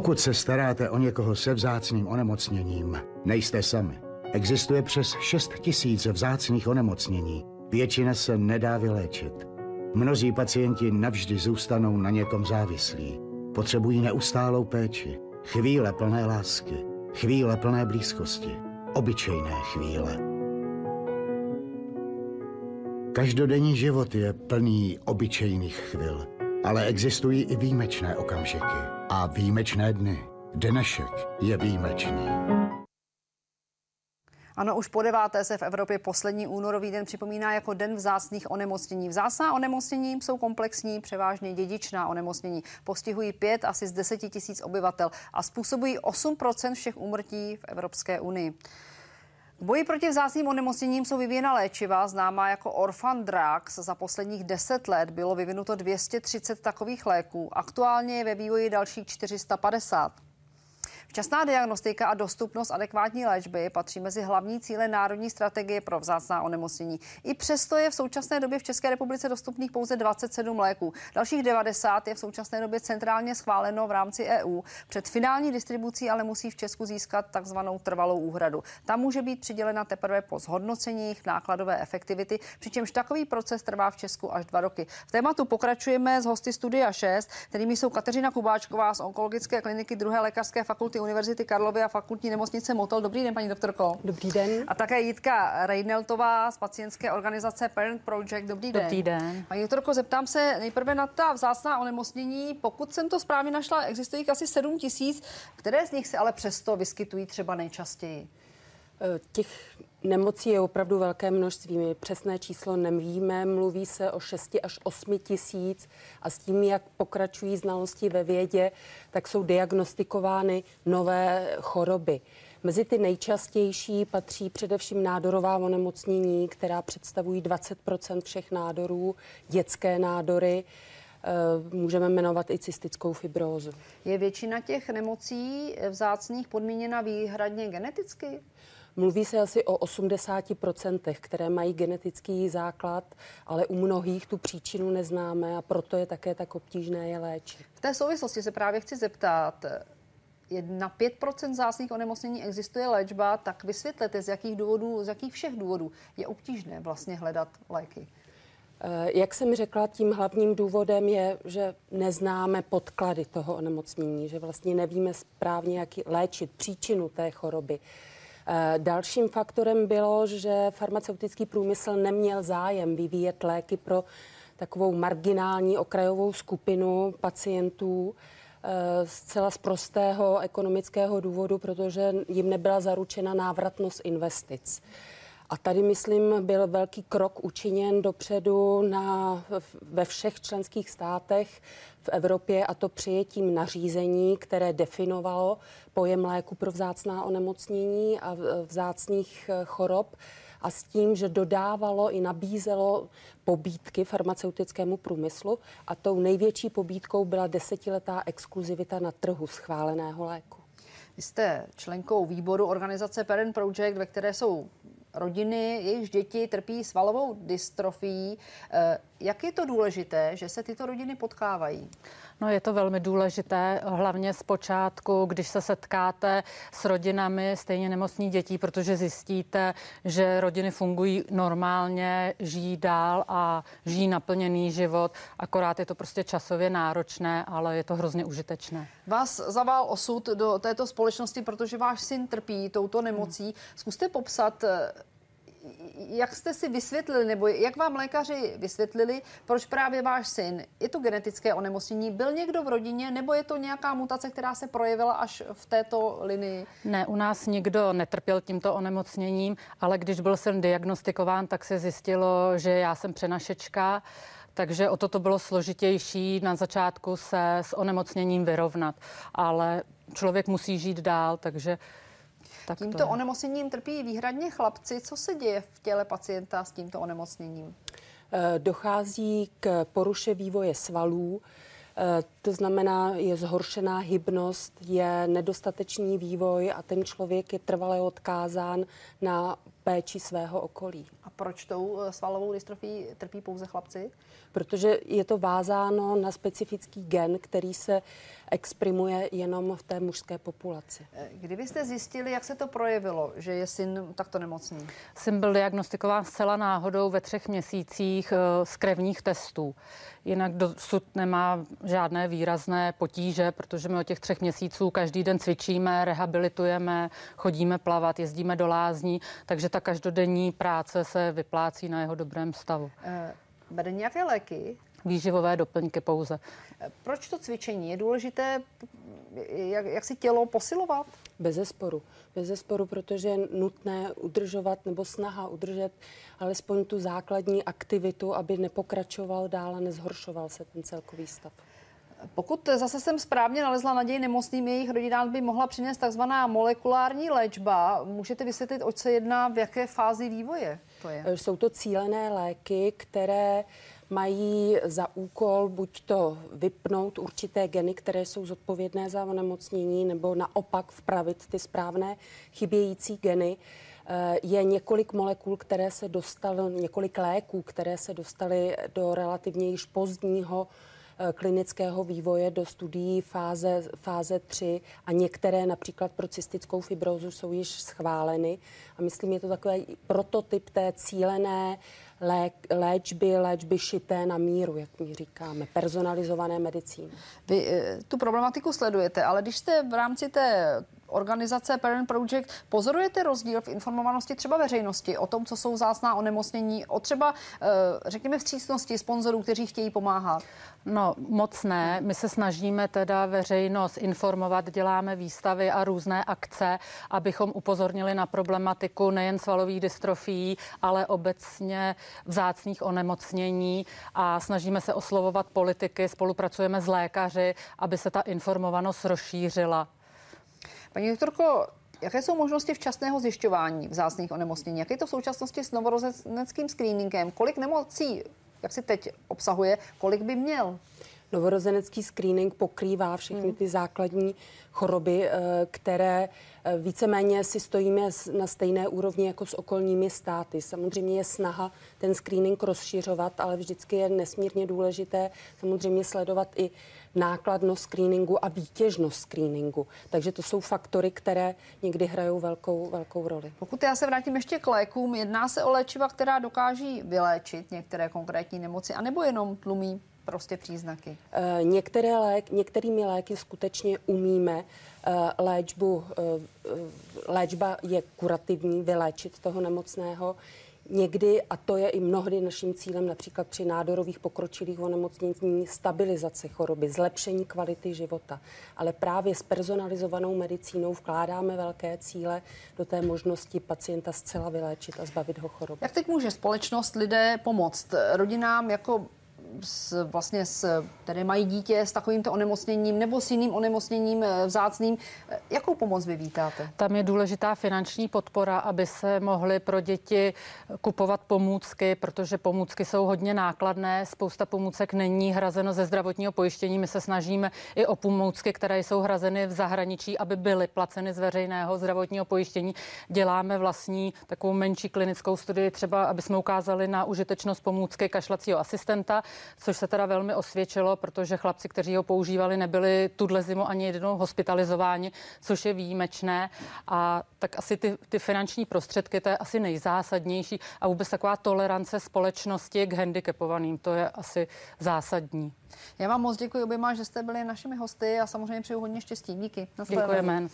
Pokud se staráte o někoho se vzácným onemocněním, nejste sami. Existuje přes 6 tisíc vzácných onemocnění. Většina se nedá vyléčit. Mnozí pacienti navždy zůstanou na někom závislí. Potřebují neustálou péči, chvíle plné lásky, chvíle plné blízkosti, obyčejné chvíle. Každodenní život je plný obyčejných chvil, ale existují i výjimečné okamžiky a výjimečné dny. Dnešek je výjimečný. Ano, už po deváté se v Evropě poslední únorový den připomíná jako den vzácných onemocnění. Vzácná onemocnění jsou komplexní, převážně dědičná onemocnění. Postihují pět asi z deseti tisíc obyvatel a způsobují 8% všech úmrtí v Evropské unii. K boji proti vzácným onemocněním jsou vyvíjena léčiva, známá jako Orphan Drugs. Za posledních 10 let bylo vyvinuto 230 takových léků. Aktuálně je ve vývoji dalších 450. Včasná diagnostika a dostupnost adekvátní léčby patří mezi hlavní cíle Národní strategie pro vzácná onemocnění. I přesto je v současné době v České republice dostupných pouze 27 léků. Dalších 90 je v současné době centrálně schváleno v rámci EU. Před finální distribucí ale musí v Česku získat takzvanou trvalou úhradu. Ta může být přidělena teprve po zhodnocení jejich nákladové efektivity, přičemž takový proces trvá v Česku až dva roky. V tématu pokračujeme s hosty Studia 6, kterými jsou Kateřina Kubáčková z Onkologické kliniky druhé lékařské fakulty Univerzity Karlovy a fakultní nemocnice Motel. Dobrý den, paní doktorko. Dobrý den. A také Jitka Reineltová z pacientské organizace Parent Project. Dobrý den. Dobrý den. Paní doktorko, zeptám se nejprve na ta vzácná onemocnění. Pokud jsem to správně našla, existuje jich asi 7 tisíc. Které z nich se ale přesto vyskytují třeba nejčastěji? Eh, těch nemocí je opravdu velké množství. My přesné číslo nevíme, mluví se o 6 až 8 tisíc a s tím, jak pokračují znalosti ve vědě, tak jsou diagnostikovány nové choroby. Mezi ty nejčastější patří především nádorová onemocnění, která představují 20% všech nádorů, dětské nádory. Eh, můžeme jmenovat i cystickou fibrózu. Je většina těch nemocí vzácných podmíněna výhradně geneticky? Mluví se asi o 80%, které mají genetický základ, ale u mnohých tu příčinu neznáme a proto je také tak obtížné je léčit. V té souvislosti se právě chci zeptat, na 5% zásných onemocnění existuje léčba, tak vysvětlete, z jakých důvodů, z jakých všech důvodů je obtížné vlastně hledat léky. Eh, jak jsem řekla, tím hlavním důvodem je, že neznáme podklady toho onemocnění, že vlastně nevíme správně, jak léčit příčinu té choroby. Eh, dalším faktorem bylo, že farmaceutický průmysl neměl zájem vyvíjet léky pro takovou marginální okrajovou skupinu pacientů eh, zcela z prostého ekonomického důvodu, protože jim nebyla zaručena návratnost investic. A tady, myslím, byl velký krok učiněn dopředu na, ve všech členských státech v Evropě a to přijetím nařízení, které definovalo pojem léku pro vzácná onemocnění a vzácných eh, chorob a s tím, že dodávalo i nabízelo pobídky farmaceutickému průmyslu a tou největší pobídkou byla desetiletá exkluzivita na trhu schváleného léku. Vy jste členkou výboru organizace Parent Project, ve které jsou rodiny, jejichž děti trpí svalovou dystrofií. Eh, jak je to důležité, že se tyto rodiny potkávají? No je to velmi důležité, hlavně z počátku, když se setkáte s rodinami stejně nemocných dětí, protože zjistíte, že rodiny fungují normálně, žijí dál a žijí naplněný život, akorát je to prostě časově náročné, ale je to hrozně užitečné. Vás zavál osud do této společnosti, protože váš syn trpí touto nemocí. Zkuste popsat, jak jste si vysvětlili, nebo jak vám lékaři vysvětlili, proč právě váš syn, je to genetické onemocnění, byl někdo v rodině, nebo je to nějaká mutace, která se projevila až v této linii? Ne, u nás nikdo netrpěl tímto onemocněním, ale když byl jsem diagnostikován, tak se zjistilo, že já jsem přenašečka. Takže o to to bylo složitější na začátku se s onemocněním vyrovnat. Ale člověk musí žít dál, takže tak tímto onemocněním trpí výhradně chlapci. Co se děje v těle pacienta s tímto onemocněním? Eh, dochází k poruše vývoje svalů, eh, to znamená, je zhoršená hybnost, je nedostatečný vývoj a ten člověk je trvale odkázán na péči svého okolí. A proč tou eh, svalovou dystrofí trpí pouze chlapci? Protože je to vázáno na specifický gen, který se exprimuje jenom v té mužské populaci. Kdybyste zjistili, jak se to projevilo, že je syn takto nemocný? Syn byl diagnostikován zcela náhodou ve třech měsících eh, z krevních testů. Jinak dosud nemá žádné výrazné potíže, protože my od těch třech měsíců každý den cvičíme, rehabilitujeme, chodíme plavat, jezdíme do lázní, takže ta každodenní práce se vyplácí na jeho dobrém stavu. E, bere nějaké léky? Výživové doplňky pouze. Proč to cvičení? Je důležité, jak, jak si tělo posilovat? Bez zesporu. Bez zesporu, protože je nutné udržovat nebo snaha udržet alespoň tu základní aktivitu, aby nepokračoval dál a nezhoršoval se ten celkový stav. Pokud zase jsem správně nalezla naději nemocným, jejich rodinám by mohla přinést takzvaná molekulární léčba. Můžete vysvětlit, oč se jedná, v jaké fázi vývoje to je? Jsou to cílené léky, které mají za úkol buď to vypnout určité geny, které jsou zodpovědné za onemocnění, nebo naopak vpravit ty správné chybějící geny. Eh, je několik molekul, které se dostaly, několik léků, které se dostaly do relativně již pozdního eh, klinického vývoje do studií fáze, fáze 3 a některé například pro cystickou fibrózu jsou již schváleny. A myslím, je to takový prototyp té cílené lék, léčby, léčby šité na míru, jak my říkáme, personalizované medicíny. Vy eh, tu problematiku sledujete, ale když jste v rámci té organizace Parent Project pozorujete rozdíl v informovanosti třeba veřejnosti o tom, co jsou zásná onemocnění, o třeba, eh, řekněme, vstřícnosti sponzorů, kteří chtějí pomáhat? No, moc ne. My se snažíme teda veřejnost informovat, děláme výstavy a různé akce, abychom upozornili na problematiku nejen svalových dystrofií, ale obecně vzácných onemocnění a snažíme se oslovovat politiky, spolupracujeme s lékaři, aby se ta informovanost rozšířila. Paní doktorko, Jaké jsou možnosti včasného zjišťování vzácných onemocnění? Jak je to v současnosti s novorozeneckým screeningem? Kolik nemocí, jak si teď obsahuje, kolik by měl? Novorozenecký screening pokrývá všechny hmm. ty základní choroby, eh, které eh, víceméně si stojíme na stejné úrovni jako s okolními státy. Samozřejmě je snaha ten screening rozšiřovat, ale vždycky je nesmírně důležité samozřejmě sledovat i nákladnost screeningu a výtěžnost screeningu. Takže to jsou faktory, které někdy hrajou velkou, velkou roli. Pokud já se vrátím ještě k lékům, jedná se o léčiva, která dokáží vyléčit některé konkrétní nemoci, anebo jenom tlumí prostě příznaky? E, některé lék, některými léky skutečně umíme e, léčbu, e, léčba je kurativní, vyléčit toho nemocného. Někdy, a to je i mnohdy naším cílem, například při nádorových pokročilých onemocnění, stabilizace choroby, zlepšení kvality života. Ale právě s personalizovanou medicínou vkládáme velké cíle do té možnosti pacienta zcela vyléčit a zbavit ho choroby. Jak teď může společnost lidé pomoct rodinám jako s, vlastně s, které mají dítě s takovýmto onemocněním nebo s jiným onemocněním eh, vzácným. Eh, jakou pomoc vy vítáte? Tam je důležitá finanční podpora, aby se mohly pro děti kupovat pomůcky, protože pomůcky jsou hodně nákladné. Spousta pomůcek není hrazeno ze zdravotního pojištění. My se snažíme i o pomůcky, které jsou hrazeny v zahraničí, aby byly placeny z veřejného zdravotního pojištění. Děláme vlastní takovou menší klinickou studii, třeba aby jsme ukázali na užitečnost pomůcky kašlacího asistenta což se teda velmi osvědčilo, protože chlapci, kteří ho používali, nebyli tuhle zimu ani jednou hospitalizováni, což je výjimečné. A tak asi ty, ty finanční prostředky, to je asi nejzásadnější a vůbec taková tolerance společnosti k handicapovaným, to je asi zásadní. Já vám moc děkuji oběma, že jste byli našimi hosty a samozřejmě přeju hodně štěstí. Díky. Děkujeme.